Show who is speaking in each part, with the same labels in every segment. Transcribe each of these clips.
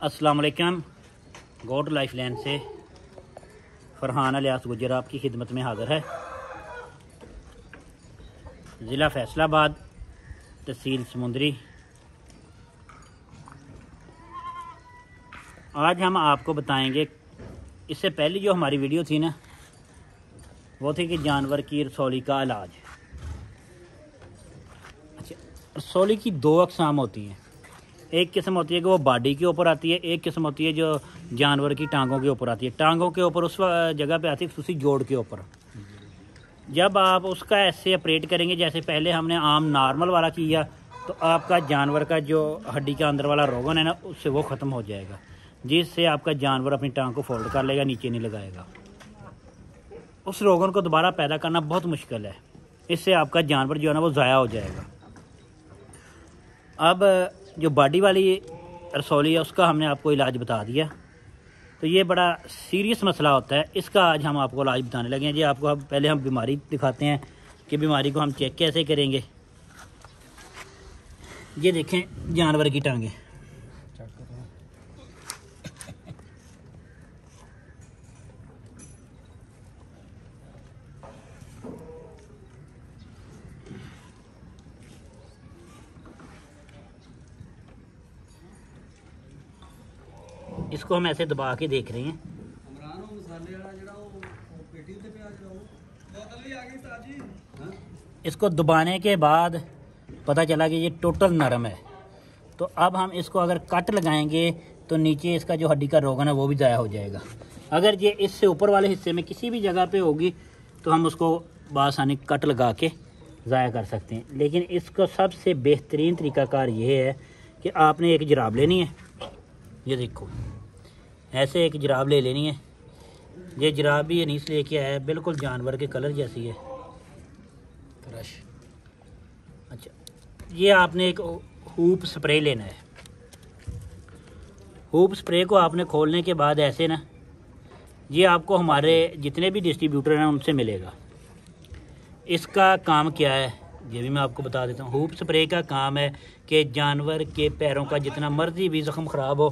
Speaker 1: अस्सलाम वालेकुम गोड लाइफ लैंड से फरहान अलियास गुजर आपकी खिदमत में हाज़िर है। ज़िला फैसलाबाद, तहसील समुंदरी। आज हम आपको बताएँगे, इससे पहले जो हमारी वीडियो थी ना, वो थी कि जानवर की रसौली का इलाज। अच्छा रसौली की दो अकसाम होती हैं। एक किस्म होती है कि वो बॉडी के ऊपर आती है, एक किस्म होती है जो जानवर की टांगों के ऊपर आती है। टांगों के ऊपर, उस जगह पे आती है उसी जोड़ के ऊपर। जब आप उसका ऐसे ऑपरेट करेंगे, जैसे पहले हमने आम नॉर्मल वाला किया तो आपका जानवर का जो हड्डी का अंदर वाला रोगन है ना, उससे वो ख़त्म हो जाएगा, जिससे आपका जानवर अपनी टांग को फोल्ड कर लेगा, नीचे नहीं लगाएगा। उस रोगन को दोबारा पैदा करना बहुत मुश्किल है। इससे आपका जानवर जो है ना, वो ज़ाया हो जाएगा। अब जो बॉडी वाली रसौली है, उसका हमने आपको इलाज बता दिया। तो ये बड़ा सीरियस मसला होता है। इसका आज हम आपको इलाज बताने लगे हैं। जी, आपको हम पहले हम बीमारी दिखाते हैं कि बीमारी को हम चेक कैसे करेंगे। ये देखें, जानवर की टांगें। इसको हम ऐसे दबा के देख रहे हैं। इसको दबाने के बाद पता चला कि ये टोटल नरम है। तो अब हम इसको अगर कट लगाएँगे तो नीचे इसका जो हड्डी का रोगन है वो भी ज़ाया हो जाएगा। अगर ये इससे ऊपर वाले हिस्से में किसी भी जगह पे होगी तो हम उसको बासानी कट लगा के ज़ाया कर सकते हैं। लेकिन इसका सबसे बेहतरीन तरीकाकार ये है कि आपने एक जराब लेनी है। ये देखो। ऐसे एक जराब ले लेनी है। ये जराब भी ये नीस लेके आया है बिल्कुल जानवर के कलर जैसी है। क्रश अच्छा ये आपने एक हूप स्प्रे लेना है। हूप स्प्रे को आपने खोलने के बाद ऐसे ना ये आपको हमारे जितने भी डिस्ट्रीब्यूटर हैं उनसे मिलेगा। इसका काम क्या है ये भी मैं आपको बता देता हूँ। हूप स्प्रे का काम है कि जानवर के पैरों का जितना मर्ज़ी भी ज़ख्म ख़राब हो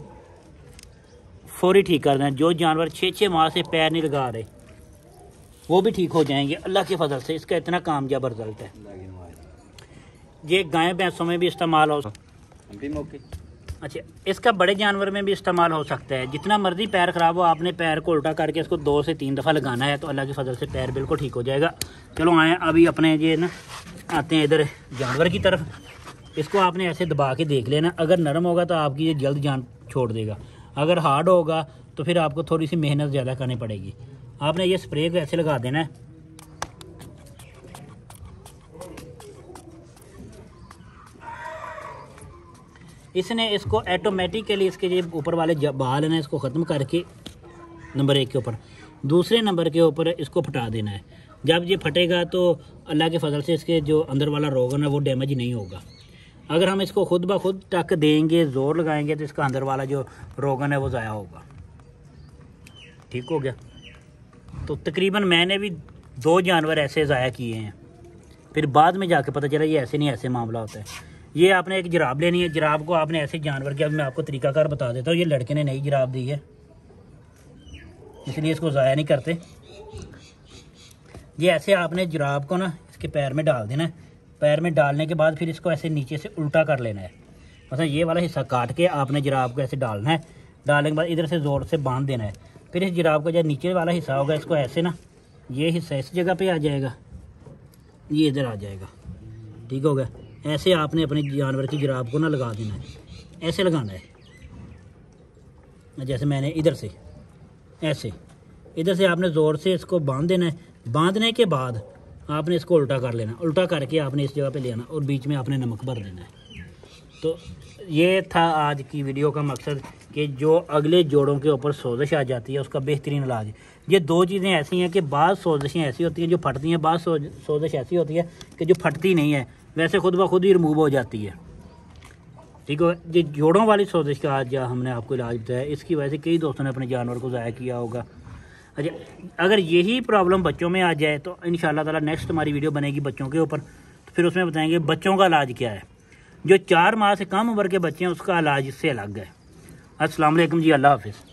Speaker 1: फौरी ठीक कर दें। जो जानवर छः छः माह से पैर नहीं लगा रहे वो भी ठीक हो जाएँगे। अल्लाह के फजल से इसका इतना कामयाब रिज़ल्ट है। ये गाय भैंसों में भी इस्तेमाल हो अच्छा इसका बड़े जानवर में भी इस्तेमाल हो सकता है। जितना मर्ज़ी पैर ख़राब हो आपने पैर को उल्टा करके इसको दो से तीन दफ़ा लगाना है तो अल्लाह की फजल से पैर बिल्कुल ठीक हो जाएगा। चलो आए अभी अपने ये ना आते हैं इधर जानवर की तरफ़। इसको आपने ऐसे दबा के देख लेना। अगर नरम होगा तो आपकी ये जल्द जान छोड़ देगा। अगर हार्ड होगा तो फिर आपको थोड़ी सी मेहनत ज़्यादा करनी पड़ेगी। आपने ये स्प्रे को ऐसे लगा देना है। इसने इसको ऑटोमेटिकली इसके जो ऊपर वाले बाल हैं इसको ख़त्म करके नंबर एक के ऊपर, दूसरे नंबर के ऊपर इसको फटा देना है। जब ये फटेगा तो अल्लाह के फजल से इसके जो अंदर वाला रोगन है वो डैमेज नहीं होगा। अगर हम इसको खुद ब खुद टक देंगे, ज़ोर लगाएँगे तो इसका अंदर वाला जो रोगन है वो ज़ाया होगा। ठीक हो गया? तो तकरीबन मैंने भी दो जानवर ऐसे ज़ाया किए हैं। फिर बाद में जाके पता चला, ये ऐसे नहीं, ऐसे मामला होता है। ये आपने एक जराब लेनी है। जराब को आपने ऐसे जानवर के, अब मैं आपको तरीकाकार बता देता हूँ, ये लड़के ने नई जराब दी है। इसलिए इसको ज़ाया नहीं करते। ये ऐसे आपने जराब को ना इसके पैर में डाल देना है। पैर में डालने के बाद फिर इसको ऐसे नीचे से उल्टा कर लेना है। मतलब ये वाला हिस्सा काट के आपने जराब को ऐसे डालना है। डालने के बाद इधर से ज़ोर से बाँध देना है। फिर इस जराब का जो नीचे वाला हिस्सा होगा, इसको ऐसे ना, ये हिस्सा इस जगह पे आ जाएगा। ये इधर आ जाएगा। ठीक हो गया? ऐसे आपने अपने जानवर की जराब को ना लगा देना है। ऐसे लगाना है। जैसे मैंने इधर से, ऐसे। इधर से आपने ज़ोर से इसको बाँध देना है। बांधने के बाद आपने इसको उल्टा कर लेना। उल्टा करके आपने इस जगह पे लेना और बीच में आपने नमक भर देना है। तो ये था आज की वीडियो का मकसद कि जो अगले जोड़ों के ऊपर सोजिश आ जाती है, उसका बेहतरीन इलाज। ये दो चीज़ें ऐसी हैं कि बाद सोजिशें ऐसी होती हैं, जो फटती हैं, बाद सोजिश ऐसी होती है कि जो फटती नहीं है, वैसे खुद ब खुद ही रिमूव हो जाती है। ठीक है? ये जोड़ों वाली सोजिश का आज हमने आपको इलाज बताया। इसकी वजह से कई दोस्तों ने अपने जानवर को ज़ाया किया होगा। अच्छा अगर यही प्रॉब्लम बच्चों में आ जाए तो इन ताला नेक्स्ट हमारी वीडियो बनेगी बच्चों के ऊपर। तो फिर उसमें बताएँगे, बच्चों का इलाज क्या है? जो चार माह से कम उम्र के बच्चे हैं, उसका इलाज इससे अलग है। असलम जी, अल्लाह हाफिज़।